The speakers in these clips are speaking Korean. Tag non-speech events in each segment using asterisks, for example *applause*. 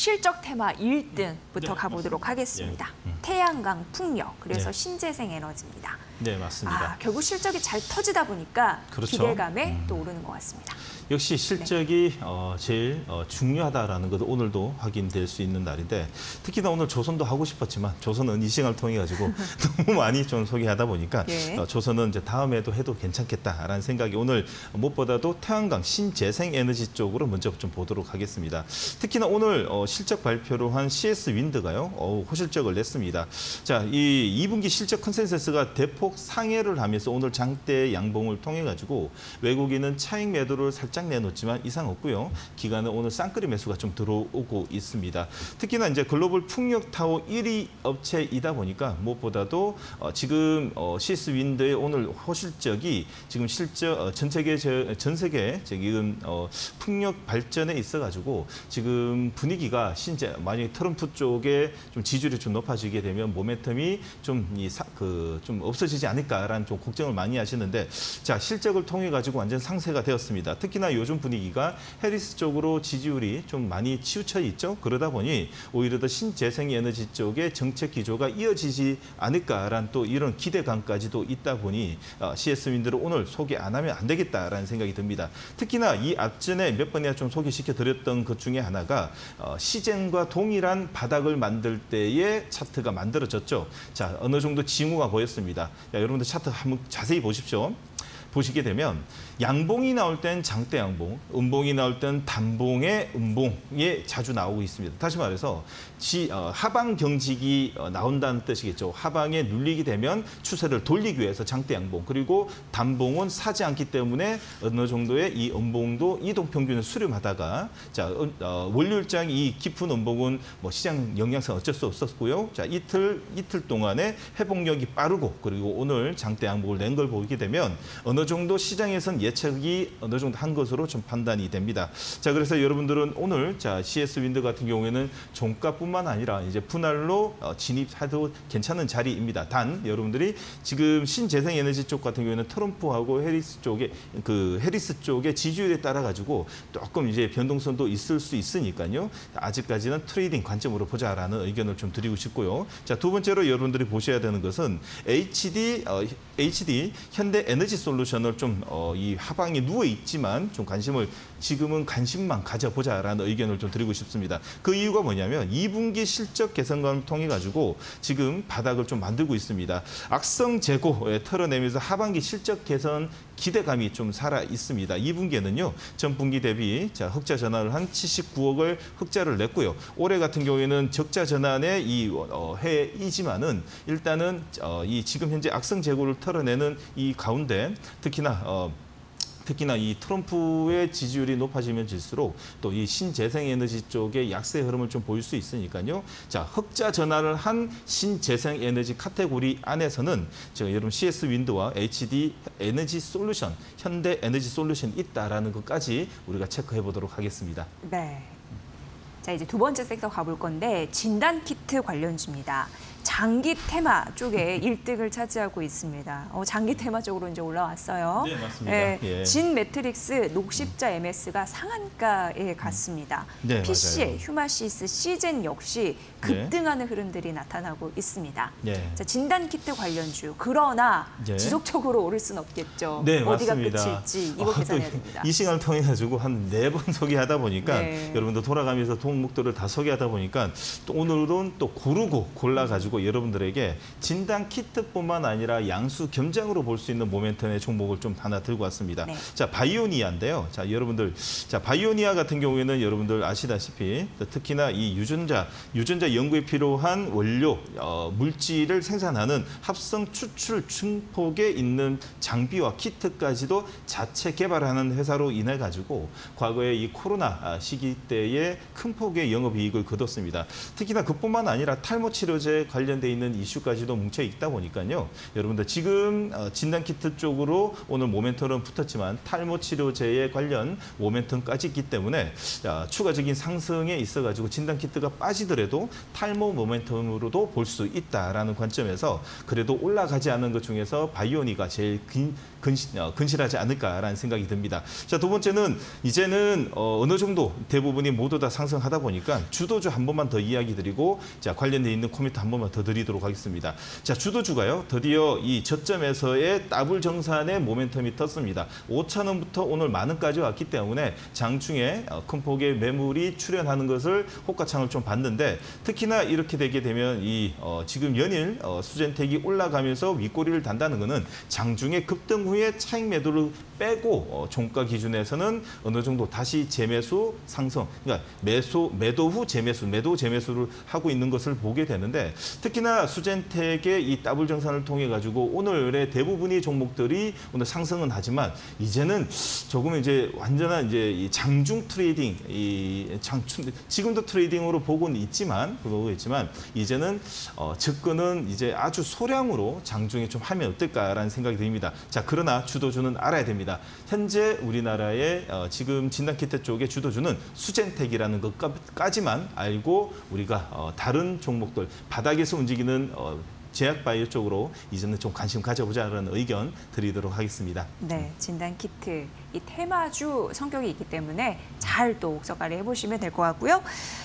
실적 테마 1등부터 가보도록 하겠습니다. 태양광 풍력, 그래서 네. 신재생 에너지입니다. 네, 맞습니다. 아, 결국 실적이 잘 터지다 보니까 그렇죠. 기대감에 또 오르는 것 같습니다. 역시 실적이 어, 제일 어, 중요하다라는 것도 오늘도 확인될 수 있는 날인데 특히나 오늘 조선도 하고 싶었지만 조선은 이 시간을 통해 가지고 *laughs* 너무 많이 좀 소개하다 보니까 예. 어, 조선은 이제 다음에도 해도 괜찮겠다라는 생각이 오늘 무엇보다도 태양광 신재생 에너지 쪽으로 먼저 좀 보도록 하겠습니다. 특히나 오늘 어, 실적 발표로 한 CS Wind가요 어, 호실적을 냈습니다. 자, 이 2분기 실적 컨센서스가 대폭 상회를 하면서 오늘 장대 양봉을 통해 가지고 외국인은 차익 매도를 살짝 내놓지만 이상 없고요. 기관은 오늘 쌍끌이 매수가 좀 들어오고 있습니다. 특히나 이제 글로벌 풍력 타워 1위 업체이다 보니까 무엇보다도 어, 지금 어, CS Wind의 오늘 호실적이 지금 실적 어, 전 세계 저- 전 세계 지금 어, 풍력 발전에 있어 가지고 지금 분위기가 신재 만약에 트럼프 쪽에 좀 지지율이 좀 높아지게 되면 모멘텀이 좀이그좀 없어지지 않을까라는 좀 걱정을 많이 하시는데 자 실적을 통해 가지고 완전 상세가 되었습니다. 특히나 요즘 분위기가 해리스 쪽으로 지지율이 좀 많이 치우쳐 있죠. 그러다 보니 오히려 더 신재생 에너지 쪽의 정책 기조가 이어지지 않을까라는 또 이런 기대감까지도 있다 보니 어, CS 윈드를 오늘 소개 안 하면 안 되겠다라는 생각이 듭니다. 특히나 이 앞전에 몇 번이나 좀 소개시켜 드렸던 것 중에 하나가 어, 시젠과 동일한 바닥을 만들 때의 차트가 만들어졌죠. 자 어느 정도 징후가 보였습니다. 자, 여러분들 차트 한번 자세히 보십시오. 보시게 되면 양봉이 나올 땐 장대 양봉, 음봉이 나올 땐 단봉의 음봉에 자주 나오고 있습니다. 다시 말해서 지, 어, 하방 경직이 어, 나온다는 뜻이겠죠. 하방에 눌리게 되면 추세를 돌리기 위해서 장대 양봉 그리고 단봉은 사지 않기 때문에 어느 정도의 이 음봉도 이동 평균을 수렴하다가 자 음, 어, 월요일장 이 깊은 음봉은 뭐 시장 영향상 어쩔 수 없었고요. 자 이틀 이틀 동안에 회복력이 빠르고 그리고 오늘 장대 양봉을 낸 걸 보게 되면 어느 정도 시장에선 예측이 어느 정도 한 것으로 좀 판단이 됩니다. 자 그래서 여러분들은 오늘 자 CS Wind 같은 경우에는 종가뿐만 아니라 이제 분할로 어, 진입해도 괜찮은 자리입니다. 단 여러분들이 지금 신재생 에너지 쪽 같은 경우에는 트럼프하고 해리스 쪽에 그 해리스 쪽의 지지율에 따라 가지고 조금 이제 변동성도 있을 수 있으니까요. 아직까지는 트레이딩 관점으로 보자라는 의견을 좀 드리고 싶고요. 자 두 번째로 여러분들이 보셔야 되는 것은 HD 어, HD 현대 에너지 솔루션 을좀 어, 이 하방에 누워 있지만 좀 관심을 지금은 관심만 가져보자라는 의견을 좀 드리고 싶습니다. 그 이유가 뭐냐면 2분기 실적 개선감을 통해 가지고 지금 바닥을 좀 만들고 있습니다. 악성 재고에 털어내면서 하반기 실적 개선 기대감이 좀 살아 있습니다. 2분기에는요 전 분기 대비 자 흑자 전환을 한 79억을 흑자를 냈고요. 올해 같은 경우에는 적자 전환의 이 어, 해이지만은 일단은 어, 이 지금 현재 악성 재고를 털어내는 이 가운데 특히나 어, 특히나 이 트럼프의 지지율이 높아지면 질수록 또 이 신재생에너지 쪽의 약세 흐름을 좀 보일 수 있으니까요. 자, 흑자 전환을 한 신재생에너지 카테고리 안에서는 제가 여러분 CS Wind와 HD 에너지 솔루션, 현대 에너지 솔루션이 있다라는 것까지 우리가 체크해 보도록 하겠습니다. 네. 자 이제 두 번째 섹터 가볼 건데 진단 키트 관련주입니다. 장기 테마 쪽에 *laughs* 1등을 차지하고 있습니다. 어, 장기 테마 쪽으로 이제 올라왔어요. 네, 맞습니다. 예. 진 매트릭스 녹십자 MS가 상한가에 갔습니다. 네, PCL, 맞아요. 휴마시스, 시젠 역시 급등하는 흐름들이 나타나고 있습니다. 네. 자, 진단 키트 관련주 그러나 예. 지속적으로 오를 순 없겠죠. 네, 어디가 맞습니다. 끝일지 이거 아, 계산해야 또 됩니다. 이 시간을 통해 가지고 한 네 번 *laughs* 소개하다 보니까 네. 여러분들 돌아가면서 종목들을 다 소개하다 보니까 또 오늘은 또 고르고 골라 가지고 여러분들에게 진단 키트뿐만 아니라 양수 겸장으로 볼 수 있는 모멘텀의 종목을 좀 하나 들고 왔습니다. 네. 자, 바이오니아인데요. 자, 여러분들 자, 바이오니아 같은 경우에는 여러분들 아시다시피 특히나 이 유전자 유전자 연구에 필요한 원료 어, 물질을 생산하는 합성 추출 증폭에 있는 장비와 키트까지도 자체 개발하는 회사로 인해 가지고 과거에 이 코로나 아, 시기 때에 큰 폭의 영업이익을 거뒀습니다. 특히나 그뿐만 아니라 탈모 치료제 관련 관련돼 있는 이슈까지도 뭉쳐 있다 보니까요. 여러분들 지금 어, 진단 키트 쪽으로 오늘 모멘텀은 붙었지만 탈모 치료제에 관련 모멘텀까지 있기 때문에 자, 추가적인 상승에 있어 가지고 진단 키트가 빠지더라도 탈모 모멘텀으로도 볼 수 있다라는 관점에서 그래도 올라가지 않은 것 중에서 바이오니아가 제일 근, 어, 근실 하지 않을까라는 생각이 듭니다. 자, 두 번째는 이제는 어, 어느 정도 대부분이 모두 다 상승하다 보니까 주도주 한 번만 더 이야기 드리고 자, 관련돼 있는 코멘트 한 번만 더 드리도록 하겠습니다. 자, 주도주가요. 드디어 이 저점에서의 더블 정산의 모멘텀이 떴습니다. 5천 원부터 오늘 만 원까지 왔기 때문에 장중에 어, 큰 폭의 매물이 출현하는 것을 호가창을 좀 봤는데 특히나 이렇게 되게 되면 이 어, 지금 연일 어, 수젠텍이 올라가면서 윗꼬리를 단다는 것은 장중에 급등 후에 차익 매도를 빼고 어, 종가 기준에서는 어느 정도 다시 재매수 상승, 그러니까 매수 매도 후 재매수, 매도 재매수를 하고 있는 것을 보게 되는데 특히나 수젠텍의 이 더블 정산을 통해 가지고 오늘의 대부분의 종목들이 오늘 상승은 하지만 이제는 조금 이제 완전한 이제 이 장중 트레이딩, 이 장중 지금도 트레이딩으로 보고는 있지만 보고 있지만 이제는 어, 접근은 이제 아주 소량으로 장중에 좀 하면 어떨까라는 생각이 듭니다. 자 그러나 주도주는 알아야 됩니다. 현재 우리나라의 어, 지금 진단키트 쪽의 주도주는 수젠텍이라는 것까지만 알고 우리가 어, 다른 종목들 바닥에 서 움직이는 어, 제약바이오 쪽으로 이제는 좀 관심 가져보자라는 의견 드리도록 하겠습니다. 네, 진단 키트 이 테마주 성격이 있기 때문에 잘 또 옥석가리 해보시면 될 것 같고요.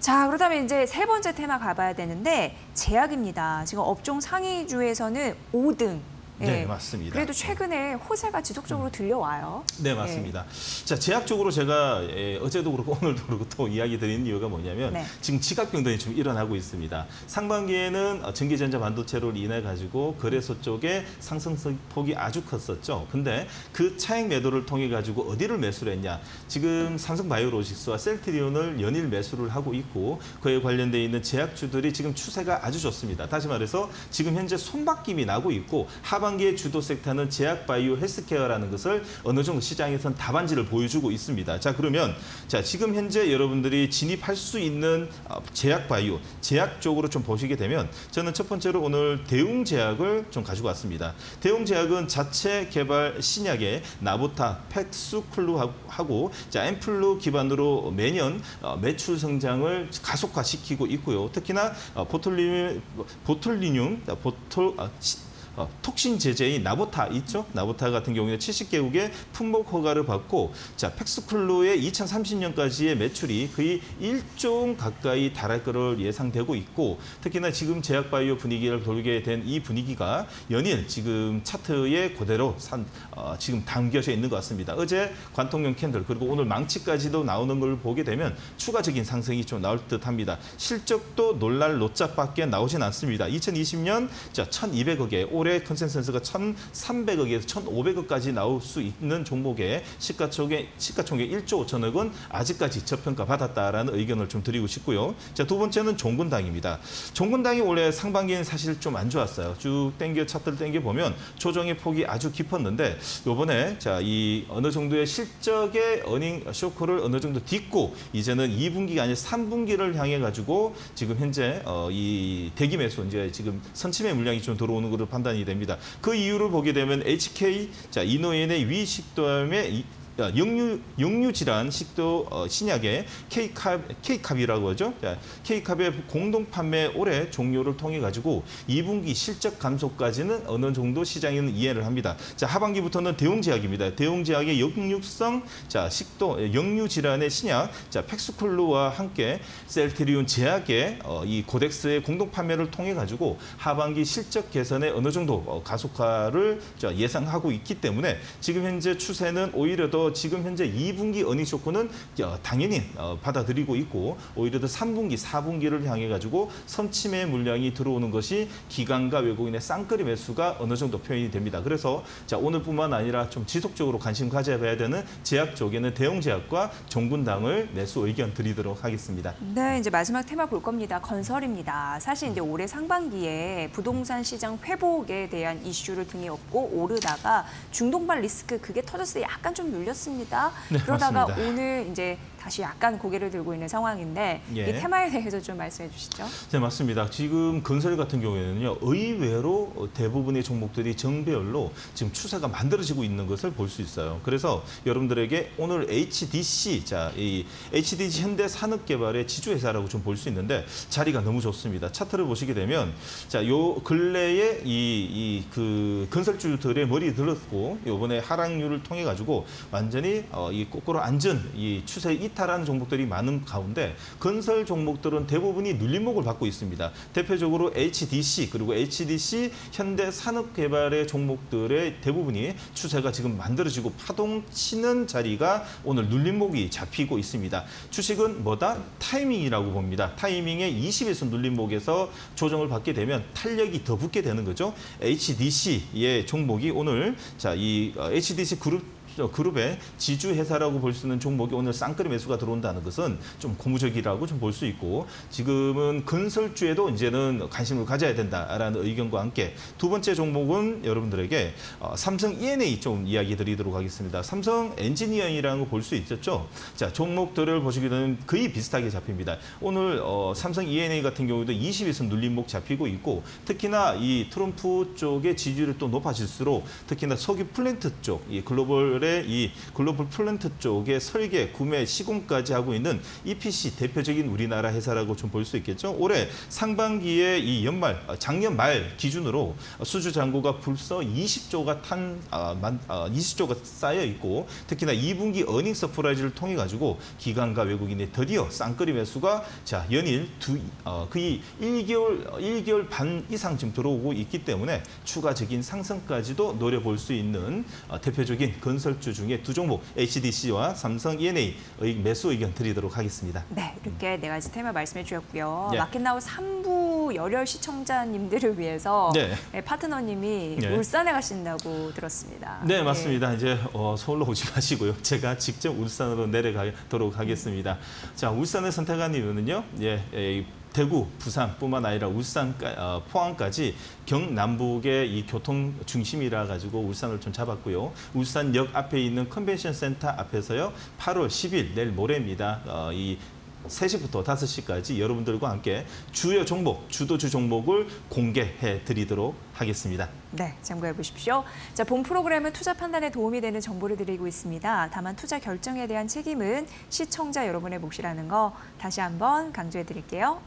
자, 그렇다면 이제 세 번째 테마 가봐야 되는데 제약입니다. 지금 업종 상위주에서는 5등. 네, 맞습니다. 그래도 최근에 호재가 지속적으로 들려와요. 네, 맞습니다. 자, 제약적으로 제가 예, 어제도 그렇고 오늘도 그렇고 또 이야기 드리는 이유가 뭐냐면 네. 지금 지각병동이 좀 일어나고 있습니다. 상반기에는 어, 전기전자 반도체로 인해 가지고 거래소 쪽에 상승폭이 아주 컸었죠. 근데 그 차익 매도를 통해 가지고 어디를 매수를 했냐? 지금 삼성바이오로직스와 셀트리온을 연일 매수를 하고 있고 그에 관련돼 있는 제약주들이 지금 추세가 아주 좋습니다. 다시 말해서 지금 현재 손바뀜이 나고 있고 하반 기의 주도 섹터는 제약 바이오 헬스케어라는 것을 어느 정도 시장에서는 답안지를 보여주고 있습니다. 자 그러면 자 지금 현재 여러분들이 진입할 수 있는 어, 제약 바이오 제약 쪽으로 좀 보시게 되면 저는 첫 번째로 오늘 대웅 제약을 좀 가지고 왔습니다. 대웅 제약은 자체 개발 신약의 나보타 팩스쿨루하고 자 앰플루 기반으로 매년 어, 매출 성장을 가속화시키고 있고요. 특히나 어, 보톨리늄 보톨리늄 아, 보톨 아, 시- 어, 톡신 제제인 나보타 있죠? 나보타 같은 경우에 70개국의 품목 허가를 받고 자 펙수클루의 2030년까지의 매출이 거의 1조 원 가까이 달할 것을 예상되고 있고 특히나 지금 제약바이오 분위기를 돌게 된 이 분위기가 연일 지금 차트에 그대로 산, 어, 지금 담겨져 있는 것 같습니다. 어제 관통형 캔들 그리고 오늘 망치까지도 나오는 걸 보게 되면 추가적인 상승이 좀 나올 듯합니다. 실적도 놀랄 노 자밖에 나오진 않습니다. 2020년 자 1,200억에 올해 컨센서스가 1,300억에서 1,500억까지 나올 수 있는 종목에 시가총액 시가총액 1조 5천억 은 아직까지 저평가 받았다라는 의견을 좀 드리고 싶고요. 자 두 번째는 종군당입니다. 종군당이 원래 상반기에는 사실 좀 안 좋았어요. 쭉 땡겨 차트를 땡겨 보면 조정의 폭이 아주 깊었는데 요번에 자 이 어느 정도의 실적의 어닝 쇼크를 어느 정도 딛고 이제는 2분기가 아니라 3분기를 향해 가지고 지금 현재 어, 이 대기 매수 이제 지금 선침의 물량이 좀 들어오는 것으로 판단 이 됩니다. 그 이유를 보게 되면 HK 자 이노엔의 위식도염의 역류 역류 질환 식도 어, 신약의 K캅 K캅이라고 하죠. 자, K캅의 공동 판매 올해 종료를 통해 가지고 2분기 실적 감소까지는 어느 정도 시장에는 이해를 합니다. 자, 하반기부터는 대웅제약입니다. 대웅제약의 역류성 자, 식도 역류 질환의 신약 자, 팩스쿨루와 함께 셀트리온 제약의 어, 이 고덱스의 공동 판매를 통해 가지고 하반기 실적 개선에 어느 정도 어, 가속화를 자, 예상하고 있기 때문에 지금 현재 추세는 오히려 더 지금 현재 2분기 어닝 쇼크는 어, 당연히 어, 받아들이고 있고 오히려 더 3분기, 4분기를 향해 가지고 선침의 물량이 들어오는 것이 기관과 외국인의 쌍끌이 매수가 어느 정도 표현이 됩니다. 그래서 자 오늘뿐만 아니라 좀 지속적으로 관심 가져봐야 되는 제약 쪽에는 대웅제약과 종군당을 매수 의견 드리도록 하겠습니다. 네, 이제 마지막 테마 볼 겁니다. 건설입니다. 사실 이제 올해 상반기에 부동산 시장 회복에 대한 이슈를 등에 업고 오르다가 중동발 리스크 그게 때 약간 좀 눌 렸습니다. 네, 그러다가 맞습니다. 오늘 이제 다시 약간 고개를 들고 있는 상황인데 예. 이 테마에 대해서 좀 말씀해 주시죠. 네, 맞습니다. 지금 건설 같은 경우에는요, 의외로 대부분의 종목들이 정배열로 지금 추세가 만들어지고 있는 것을 볼 수 있어요. 그래서 여러분들에게 오늘 HDC, 자, 이 HDC 현대 산업개발의 지주회사라고 좀 볼 수 있는데 자리가 너무 좋습니다. 차트를 보시게 되면 자, 요 근래에 이, 이 그 건설주들의 머리 들었고 요번에 하락률을 통해 가지고 완전히 어, 이 거꾸로 앉은 이 추세 이 탈한 종목들이 많은 가운데 건설 종목들은 대부분이 눌림목을 받고 있습니다. 대표적으로 HDC 그리고 HDC 현대 산업개발의 종목들의 대부분이 추세가 지금 만들어지고 파동치는 자리가 오늘 눌림목이 잡히고 있습니다. 주식은 뭐다? 타이밍이라고 봅니다. 타이밍에 20에서 눌림목에서 조정을 받게 되면 탄력이 더 붙게 되는 거죠. HDC의 종목이 오늘 자 이 HDC 그룹 저 그룹의 지주 회사라고 볼 수 있는 종목이 오늘 쌍끌이 매수가 들어온다는 것은 좀 고무적이라고 좀 볼 수 있고 지금은 건설주에도 이제는 관심을 가져야 된다라는 의견과 함께 두 번째 종목은 여러분들에게 어, 삼성 E&A 좀 이야기 드리도록 하겠습니다. 삼성 엔지니어링이라는 거 볼 수 있었죠. 자 종목들을 되면 거의 비슷하게 잡힙니다. 오늘 어, 삼성 E&A 같은 경우도 20에서 눌림목 잡히고 있고 특히나 이 트럼프 쪽의 지지율이 또 높아질수록 특히나 석유 플랜트 쪽, 이 글로벌의 이 글로벌 플랜트 쪽의 설계, 구매, 시공까지 하고 있는 EPC 대표적인 우리나라 회사라고 좀 볼 수 있겠죠. 올해 상반기에 이 연말, 어, 작년 말 기준으로 수주 잔고가 벌써 20조가 탄, 아, 만, 아, 20조가 쌓여 있고 특히나 2분기 어닝 서프라이즈를 통해 가지고 기관과 외국인의 드디어 쌍끌이 매수가 자 연일 두 어, 거의 1개월 1개월 반 이상 지금 들어오고 있기 때문에 추가적인 상승까지도 노려볼 수 있는 어, 대표적인 건설 주 중에 두 종목 HDC와 삼성 E&A 의 매수 의견 드리도록 하겠습니다. 네, 이렇게 네 가지 테마 말씀해 주셨고요. 예. 마켓나우 3부 열혈 시청자님들을 위해서 네. 네, 파트너님이 네. 울산에 가신다고 들었습니다. 네, 맞습니다. 이제 어, 서울로 오지 마시고요. *laughs* 제가 직접 울산으로 내려가도록 하겠습니다. 자, 울산을 선택한 이유는요. 예, 예, 대구, 부산뿐만 아니라 울산, 어, 포항까지 경남북의 이 교통 중심이라 가지고 울산을 좀 잡았고요. 울산역 앞에 있는 컨벤션 센터 앞에서요. 8월 10일 내일 모레입니다. 어, 이 3시부터 5시까지 여러분들과 함께 주요 종목, 주도주 종목을 공개해 드리도록 하겠습니다. 네, 참고해 보십시오. 자, 본 프로그램은 투자 판단에 도움이 되는 정보를 드리고 있습니다. 다만 투자 결정에 대한 책임은 시청자 여러분의 몫이라는 거 다시 한번 강조해 드릴게요.